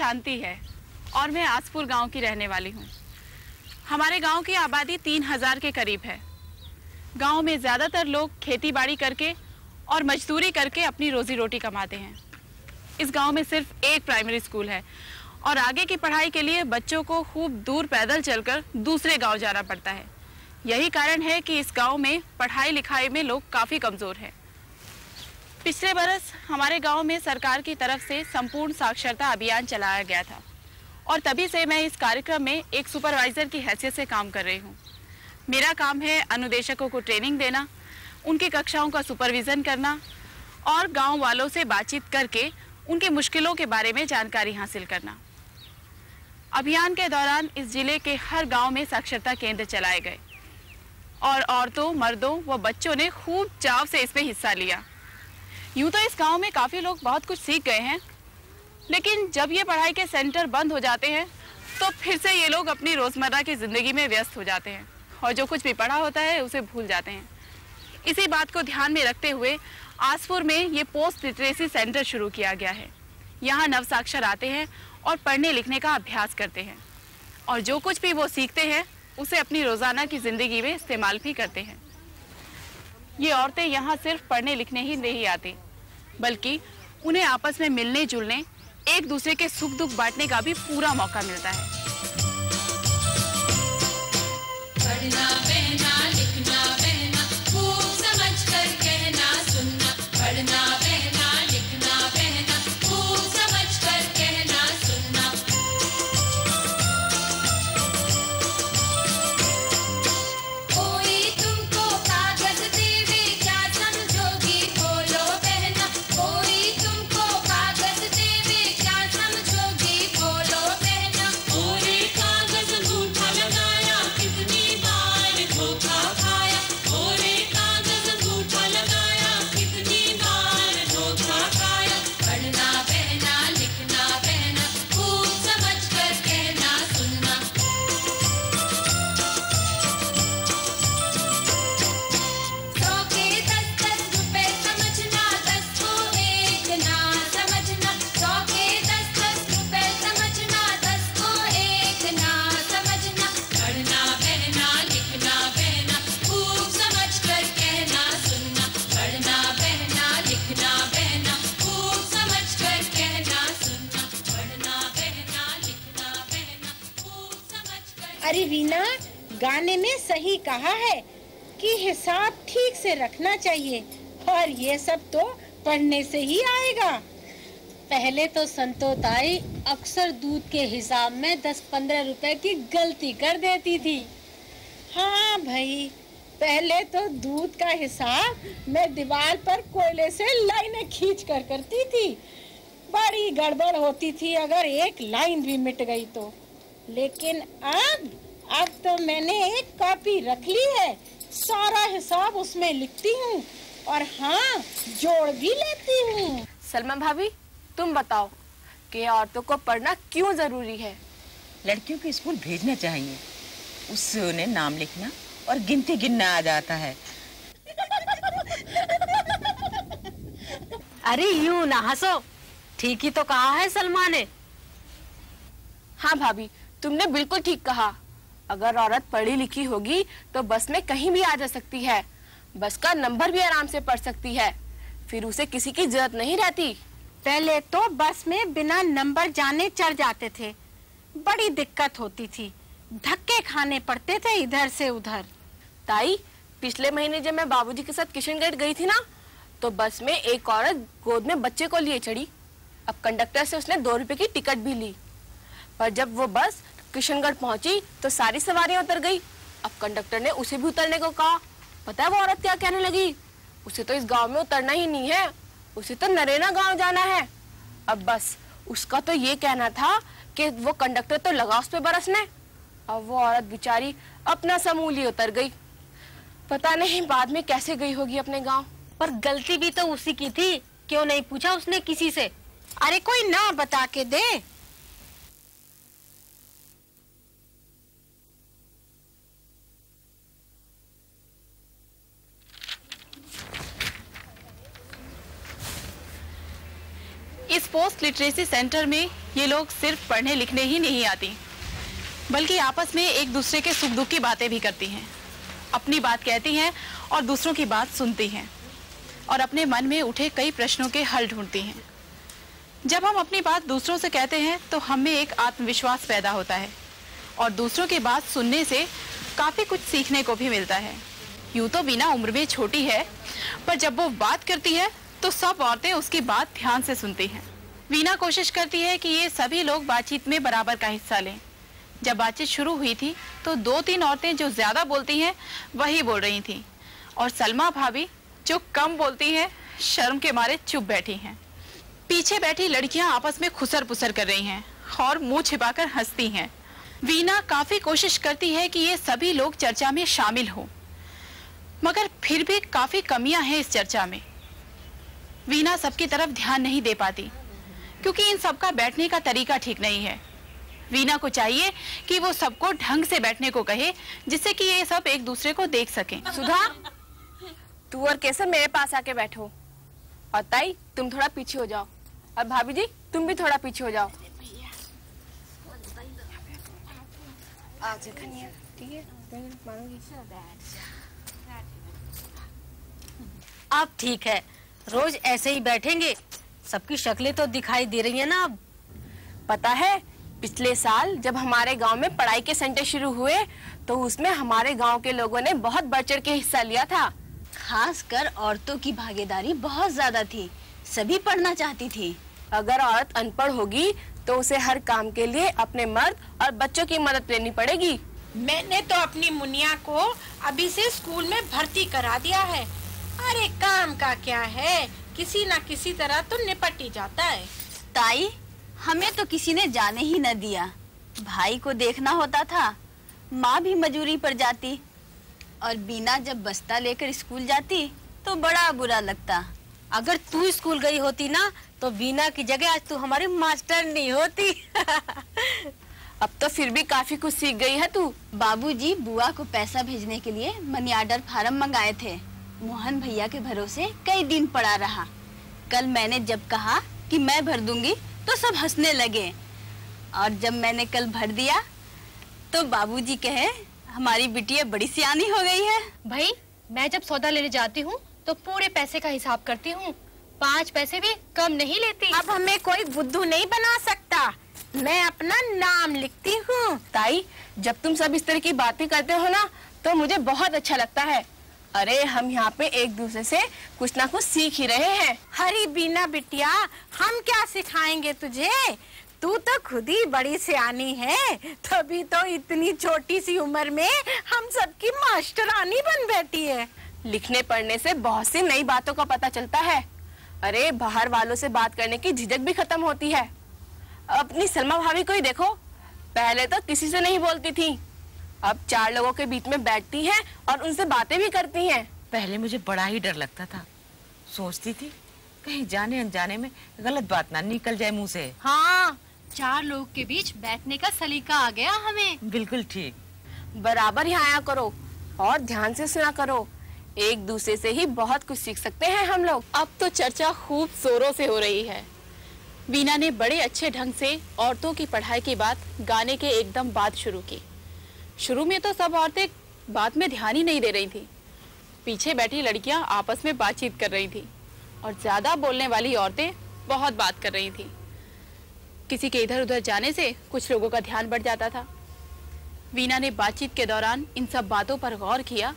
शांति है और मैं आसपुर गाँव की रहने वाली हूँ। हमारे गाँव की आबादी तीन हज़ार के करीब है। गाँव में ज़्यादातर लोग खेती बाड़ी करके और मजदूरी करके अपनी रोजी रोटी कमाते हैं। इस गाँव में सिर्फ़ एक प्राइमरी स्कूल है और आगे की पढ़ाई के लिए बच्चों को खूब दूर पैदल चलकर दूसरे गाँव जाना पड़ता है। यही कारण है कि इस गाँव में पढ़ाई लिखाई में लोग काफ़ी कमज़ोर हैं। पिछले बरस हमारे गाँव में सरकार की तरफ़ से संपूर्ण साक्षरता अभियान चलाया गया था और तभी से मैं इस कार्यक्रम में एक सुपरवाइजर की हैसियत से काम कर रही हूँ। मेरा काम है अनुदेशकों को ट्रेनिंग देना, उनकी कक्षाओं का सुपरविज़न करना और गाँव वालों से बातचीत करके उनकी मुश्किलों के बारे में जानकारी हासिल करना। अभियान के दौरान इस ज़िले के हर गाँव में साक्षरता केंद्र चलाए गए और औरतों, मर्दों व बच्चों ने खूब चाव से इसमें हिस्सा लिया। यूँ तो इस गाँव में काफ़ी लोग बहुत कुछ सीख गए हैं। लेकिन जब ये पढ़ाई के सेंटर बंद हो जाते हैं तो फिर से ये लोग अपनी रोज़मर्रा की ज़िंदगी में व्यस्त हो जाते हैं और जो कुछ भी पढ़ा होता है उसे भूल जाते हैं। इसी बात को ध्यान में रखते हुए आसपुर में ये पोस्ट लिटरेसी सेंटर शुरू किया गया है। यहाँ नवसाक्षर आते हैं और पढ़ने लिखने का अभ्यास करते हैं और जो कुछ भी वो सीखते हैं, उसे अपनी रोज़ाना की ज़िंदगी में इस्तेमाल भी करते हैं। ये औरतें यहाँ सिर्फ़ पढ़ने लिखने ही नहीं आती, बल्कि उन्हें आपस में मिलने जुलने, एक दूसरे के सुख दुख बांटने का भी पूरा मौका मिलता है। पढ़ना अरे रीना गाने में सही कहा है कि हिसाब ठीक से रखना चाहिए और ये सब तो पढ़ने से ही आएगा। पहले तो संतोताई अक्सर दूध के हिसाब में दस पंद्रह रुपए की गलती कर देती थी। हाँ भाई, पहले तो दूध का हिसाब मैं दीवार पर कोयले से लाइनें खींच कर करती थी। बड़ी गड़बड़ होती थी अगर एक लाइन भी मिट गई तो। लेकिन अब अब तो मैंने एक कॉपी रख ली है। सारा हिसाब उसमें लिखती हूँ और हाँ जोड़ भी लेती हूँ। सलमा भाभी तुम बताओ कि औरतों को पढ़ना क्यों ज़रूरी है? लड़कियों को स्कूल भेजना चाहिए। उससे उन्हें नाम लिखना और गिनती गिनना आ जाता है। अरे यूँ ना हंसो। ठीक ही तो कहा है सलमा ने। हाँ भाभी तुमने बिल्कुल ठीक कहा। अगर औरत पढ़ी लिखी होगी तो बस में कहीं भी आ जा सकती है। बस का नंबर भी आराम से पढ़ सकती है। फिर उसे किसी की ज़रूरत नहीं रहती। पहले तो बस में बिना नंबर जाने चढ़ जाते थे। बड़ी दिक्कत होती थी। धक्के खाने पड़ते थे इधर से उधर। ताई पिछले महीने जब मैं बाबूजी के साथ किशनगढ़ गई थी ना तो बस में एक औरत गोद में बच्चे को लिए चढ़ी। अब कंडक्टर से उसने दो रुपए की टिकट भी ली। पर जब वो बस किशनगढ़ पहुँची तो सारी सवारियाँ उतर गई। अब कंडक्टर ने उसे भी उतरने को कहा। पता है वो औरत क्या कहने लगी? उसे तो इस गाँव में उतरना ही नहीं है। उसे तो नरेना गाँव जाना है। अब बस, उसका तो ये कहना था कि वो कंडक्टर तो लगा उस पे बरसने। अब वो औरत बेचारी अपना समूह लिए उतर गई। पता नहीं बाद में कैसे गई होगी अपने गाँव। पर गलती भी तो उसी की थी। क्यों नहीं पूछा उसने किसी से? अरे कोई ना बता के दे। इस पोस्ट लिटरेसी सेंटर में ये लोग सिर्फ़ पढ़ने, लिखने ही नहीं आती, बल्कि आपस में एक दूसरे के सुख दुख की बातें भी करती हैं। अपनी बात कहती हैं और दूसरों की बात सुनती हैं और अपने मन में उठे कई प्रश्नों के हल ढूंढती हैं। जब हम अपनी बात दूसरों से कहते हैं तो हम में एक आत्मविश्वास पैदा होता है और दूसरों की बात सुनने से काफ़ी कुछ सीखने को भी मिलता है। यूँ तो बिना उम्र में छोटी है, पर जब वो बात करती है तो सब औरतें उसकी बात ध्यान से सुनती हैं। वीना कोशिश करती है कि ये सभी लोग बातचीत में बराबर का हिस्सा लें। जब बातचीत शुरू हुई थी तो दो तीन औरतें जो ज़्यादा बोलती हैं, वही बोल रही थीं। और सलमा भाभी, जो कम बोलती हैं, शर्म के मारे चुप बैठी हैं। पीछे बैठी लड़कियाँ आपस में खुसर पुसर कर रही हैं और मुँह छिपाकर हंसती हैं। वीना काफ़ी कोशिश करती है कि ये सभी लोग चर्चा में शामिल हों। मगर फिर भी काफ़ी कमियाँ हैं इस चर्चा में। वीना सबकी तरफ़ ध्यान नहीं दे पाती क्योंकि इन सबका बैठने का तरीका ठीक नहीं है। वीना को चाहिए कि वो सबको ढंग से बैठने को कहे जिससे कि ये सब एक दूसरे को देख सकें। सुधा तू और केसर मेरे पास आके बैठो। और ताई तुम थोड़ा पीछे हो जाओ। और भाभी जी तुम भी थोड़ा पीछे हो जाओ। आप ठीक है। रोज ऐसे ही बैठेंगे। सबकी शक्लें तो दिखाई दे रही है ना अब। पता है, पिछले साल जब हमारे गाँव में पढ़ाई के सेंटर शुरू हुए तो उसमें हमारे गाँव के लोगों ने बहुत बढ़ चढ़ के हिस्सा लिया था। खासकर औरतों की भागीदारी बहुत ज़्यादा थी। सभी पढ़ना चाहती थी। अगर औरत अनपढ़ होगी तो उसे हर काम के लिए अपने मर्द और बच्चों की मदद लेनी पड़ेगी। मैंने तो अपनी मुनिया को अभी से स्कूल में भर्ती करा दिया है। अरे काम का क्या है? किसी ना किसी तरह तो निपट ही जाता है। ताई हमें तो किसी ने जाने ही न दिया। भाई को देखना होता था। माँ भी मजूरी पर जाती। और बीना जब बस्ता लेकर स्कूल जाती तो बड़ा बुरा लगता। अगर तू स्कूल गई होती ना तो बीना की जगह आज तू हमारी मास्टर नहीं होती। अब तो फिर भी काफ़ी कुछ सीख गई है तू। बाबूजी बुआ को पैसा भेजने के लिए मनी आर्डर फार्म मंगाए थे। मोहन भैया के भरोसे कई दिन पड़ा रहा। कल मैंने जब कहा कि मैं भर दूँगी तो सब हंसने लगे। और जब मैंने कल भर दिया तो बाबूजी कहे हमारी बिटिया बड़ी सियानी हो गई है। भाई मैं जब सौदा लेने जाती हूँ तो पूरे पैसे का हिसाब करती हूँ। पाँच पैसे भी कम नहीं लेती। अब हमें कोई बुद्धू नहीं बना सकता। मैं अपना नाम लिखती हूँ। ताई जब तुम सब इस तरह की बातें करते हो ना तो मुझे बहुत अच्छा लगता है। अरे हम यहाँ पे एक दूसरे से कुछ ना कुछ सीख ही रहे हैं। हरी बीना बिटिया हम क्या सिखाएँगे तुझे? तू तो खुद ही बड़ी सियानी है। तभी तो इतनी छोटी सी उम्र में हम सबकी मास्टरानी बन बैठी है। लिखने पढ़ने से बहुत सी नई बातों का पता चलता है। अरे बाहर वालों से बात करने की झिझक भी खत्म होती है। अपनी सलमा भाभी को ही देखो। पहले तो किसी से नहीं बोलती थी। अब चार लोगों के बीच में बैठती हैं और उनसे बातें भी करती हैं। पहले मुझे बड़ा ही डर लगता था। सोचती थी कहीं जाने अनजाने में गलत बात ना निकल जाए मुँह से। हाँ चार लोग के बीच बैठने का सलीका आ गया हमें। बिल्कुल ठीक। बराबर यहाँ आया करो और ध्यान से सुना करो। एक दूसरे से ही बहुत कुछ सीख सकते हैं हम लोग। अब तो चर्चा खूब जोरों से हो रही है। वीना ने बड़े अच्छे ढंग से औरतों की पढ़ाई के बाद गाने के एकदम बात शुरू की। शुरू में तो सब औरतें बात में ध्यान ही नहीं दे रही थी। पीछे बैठी लड़कियाँ आपस में बातचीत कर रही थी और ज़्यादा बोलने वाली औरतें बहुत बात कर रही थी। किसी के इधर उधर जाने से कुछ लोगों का ध्यान बढ़ जाता था। वीना ने बातचीत के दौरान इन सब बातों पर गौर किया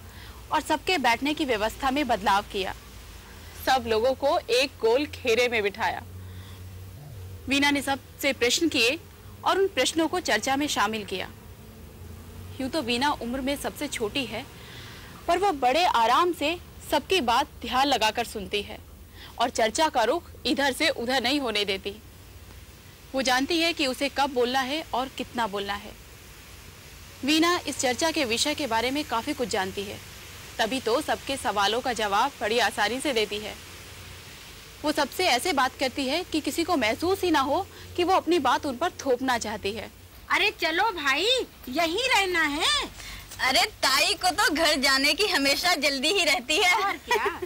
और सबके बैठने की व्यवस्था में बदलाव किया। सब लोगों को एक गोल घेरे में बिठाया। वीना ने सबसे प्रश्न किए और उन प्रश्नों को चर्चा में शामिल किया। यूँ तो वीना उम्र में सबसे छोटी है, पर वह बड़े आराम से सबकी बात ध्यान लगाकर सुनती है और चर्चा का रुख इधर से उधर नहीं होने देती। वो जानती है कि उसे कब बोलना है और कितना बोलना है। वीना इस चर्चा के विषय के बारे में काफ़ी कुछ जानती है, तभी तो सबके सवालों का जवाब बड़ी आसानी से देती है। वो सबसे ऐसे बात करती है कि किसी को महसूस ही ना हो कि वो अपनी बात उन पर थोपना चाहती है। अरे चलो भाई यहीं रहना है। अरे ताई को तो घर जाने की हमेशा जल्दी ही रहती है। और क्या?